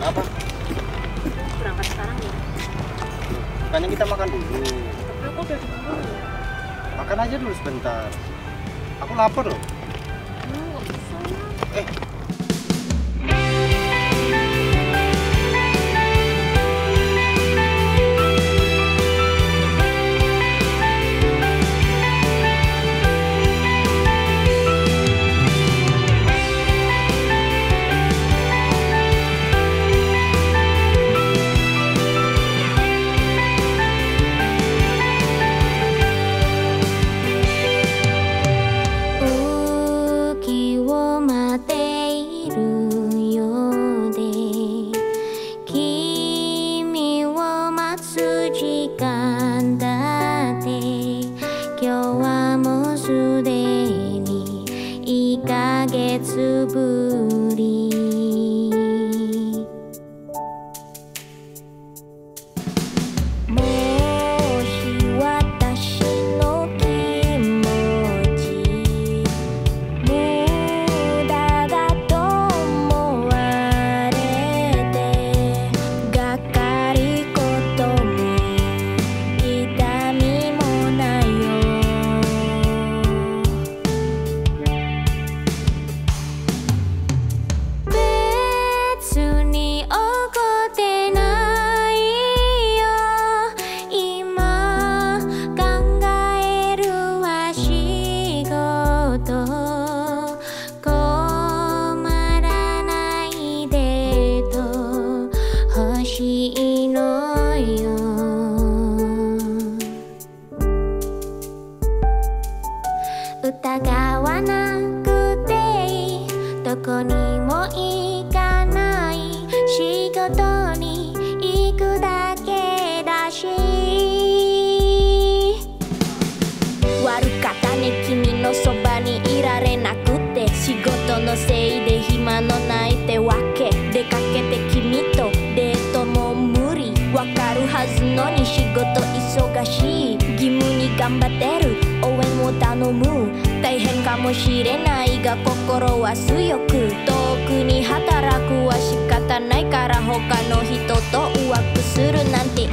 Apa? Berangkat sekarang ya. Bukannya kita makan dulu. Tapi aku udah diburu ya. Makan aja dulu sebentar. Aku lapar loh. Hmm, ya. Eh, はもうすでに1ヶ月分。行かない仕事に行くだけだし。悪かったね君のそばにいられなくて仕事のせいで暇のない手てわけ。出かけて君とデートも無理。わかるはずのに仕事忙しい義務に頑張ってる。応援を頼む。大変かもしれないが心は強く。から他の人と浮気するなんて、